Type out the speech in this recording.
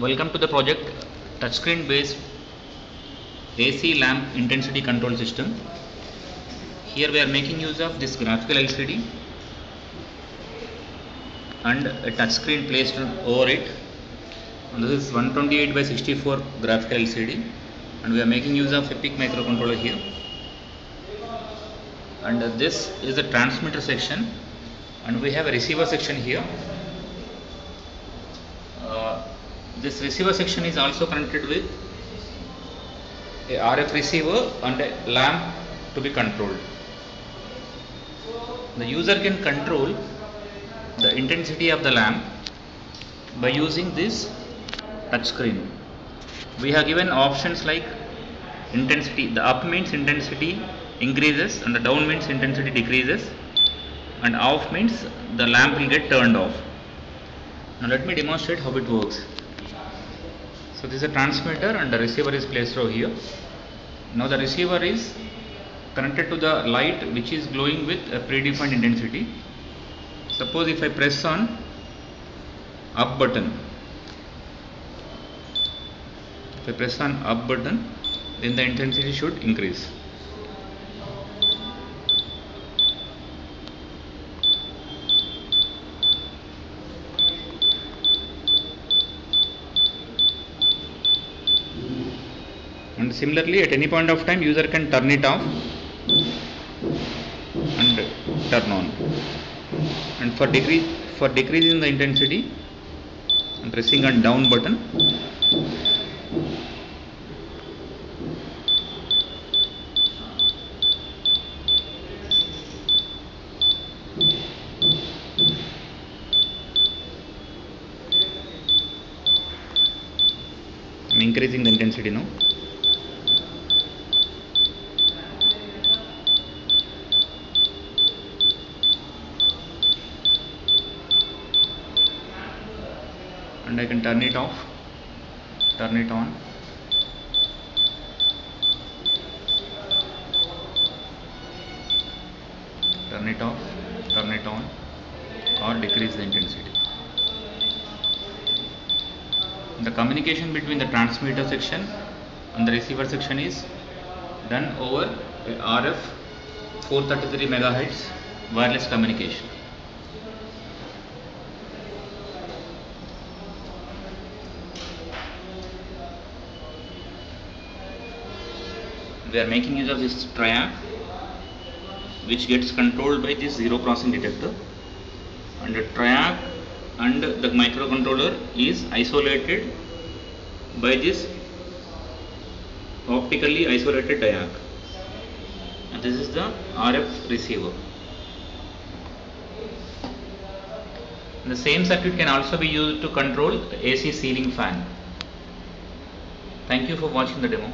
Welcome to the project touchscreen based AC lamp intensity control system. Here we are making use of this graphical LCD and a touchscreen placed over it. And this is 128 by 64 graphical LCD and we are making use of a PIC microcontroller here. And this is the transmitter section and we have a receiver section here. This receiver section is also connected with a RF receiver and a lamp to be controlled. The user can control the intensity of the lamp by using this touch screen. We have given options like intensity, the up means intensity increases and the down means intensity decreases and off means the lamp will get turned off. Now let me demonstrate how it works. So this is a transmitter and the receiver is placed over here. Now the receiver is connected to the light which is glowing with a predefined intensity. Suppose if I press on up button, if I press on up button, then the intensity should increase. And similarly at any point of time user can turn it off and turn on. And for decrease for decreasing the intensity pressing on down button. I'm increasing the intensity now and I can turn it off. Turn it on. Turn it off. Turn it on. Or decrease the intensity. The communication between the transmitter section and the receiver section is done over RF 433 megahertz wireless communication we are making use of this triac which gets controlled by this zero crossing detector. And the triac and the microcontroller is isolated by this optically isolated diac and this is the RF receiver. And the same circuit can also be used to control AC ceiling fan. Thank you for watching the demo